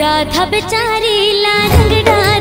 राधा बेचारी लांग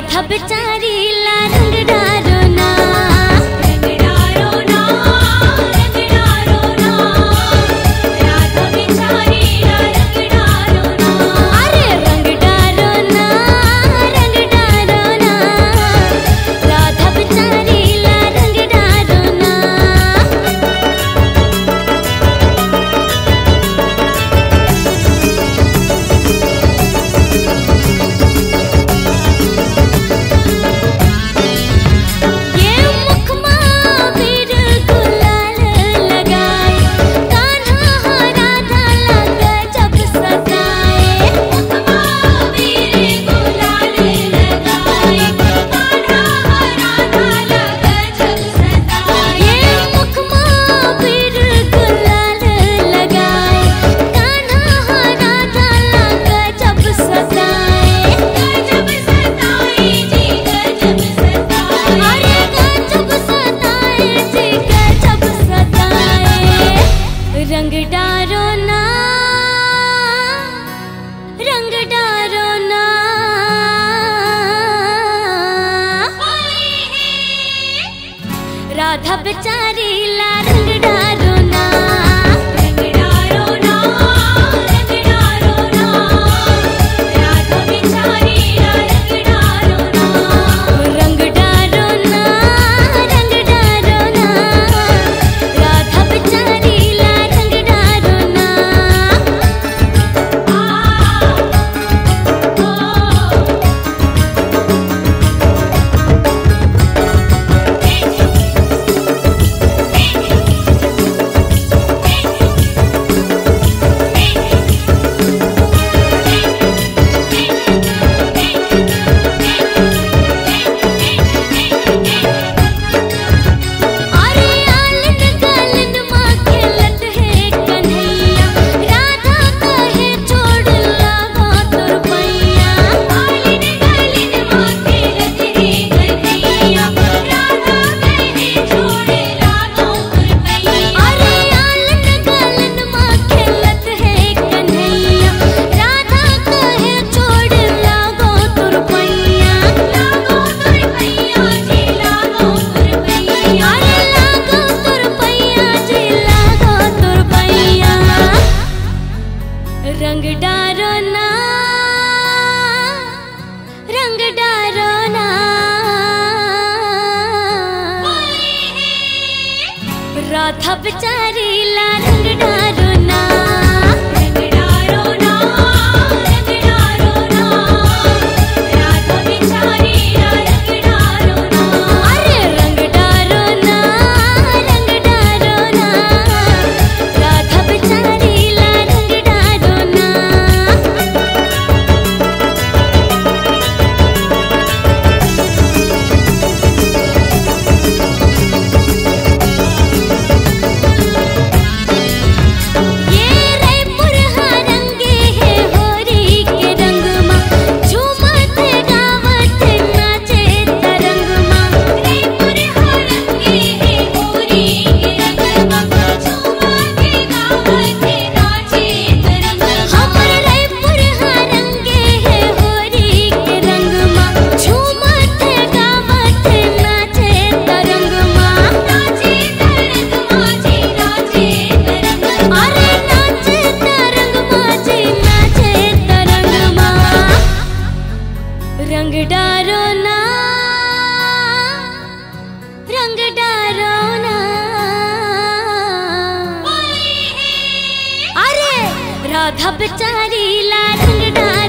था बेचैन रंग डारो ना। राधा बेचारी लाल था बेचारी लाल। राधा बेचारी लाडंगड़ा